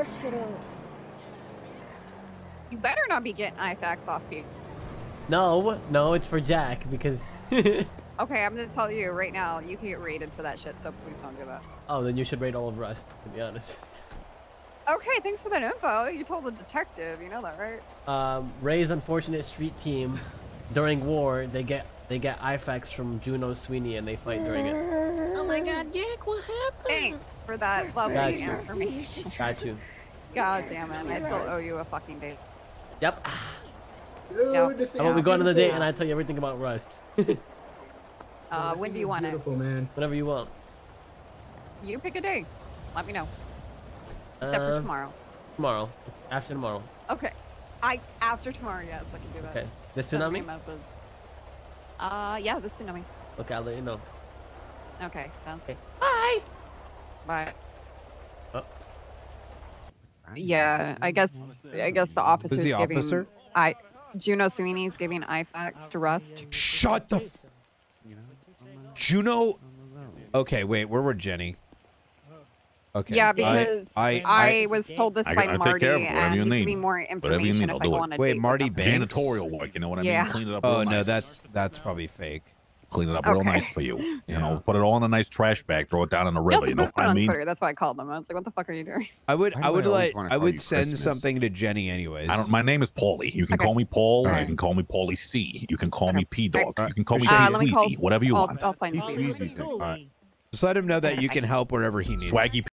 hospital. You better not be getting IFAKs off you. No, no, it's for Jack because. Okay, I'm gonna tell you right now, you can get raided for that shit, so please don't do that. oh, then you should raid all of Rust. To be honest. Okay, thanks for that info. You told the detective, you know that, right? Um, Ray's unfortunate street team, during war, they get they get IFAKs from Juno Sweeney and they fight during it. Oh my god, Jack, what happened? Thanks for that lovely Gotcha. information. Got you. God damn it, I still owe you a fucking date. Yep. Yep. How about we go on another date and I tell you everything about Rust? Uh, when do you want it? Beautiful man. Whatever you want. You pick a day. Let me know. Except for Uh, tomorrow. Tomorrow. After tomorrow. Okay. I after tomorrow, yes, I can do that. Okay. The send me tsunami? a message. Uh, yeah, the tsunami. Okay, I'll let you know. Okay, sounds Okay. Bye. Bye. Oh. Yeah, I guess I guess the officer's the giving officer? I Juno Sweeney's giving IFAKs to Rust. Shut the. F- Juno. Okay, wait. Where were Jenny? Okay. Yeah, I- because I, I, was told this I- by I take Marty, care of whatever and you need. give me more Whatever you information need, if I'll do go it. on a Wait, Marty them. Banks? Janitorial work, you know what I mean? Yeah. Clean it up Oh no, that's that's probably fake. Clean it up real nice for you. You Yeah. know, put it all in a nice trash bag, throw it down in the river. also You know what I on mean? Twitter. That's why I called him. I was like, "What the fuck are you doing?" I would Why I would like I would send Christmas? something to Jenny anyways. I don't. My name is Paulie. You can Okay. call me Paul. Alright. You can call me Paulie C. You can call Okay. me P Dog. Alright. You can call me Uh, P let. Squeezy. Whatever you I'll, want. I'll find He's you. Squeezy thing. Just let him know that you can help wherever he needs. Swaggy